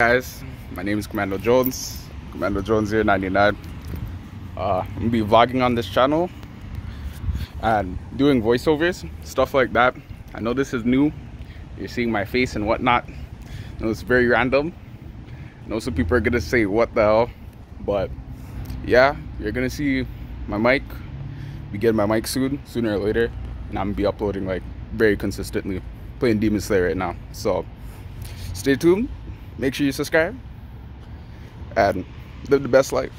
guys. My name is commando jones. Commando jones here 99 uh, i'm gonna be vlogging on this channel and doing voiceovers stuff like that. I know this is new. You're seeing my face and whatnot. I know it's very random. I know some people are gonna say what the hell? But yeah you're gonna see my mic. Be getting my mic soon sooner or later. And i'm gonna be uploading like very consistently. Playing demon slayer right now. So stay tuned make sure you subscribe. And live the best life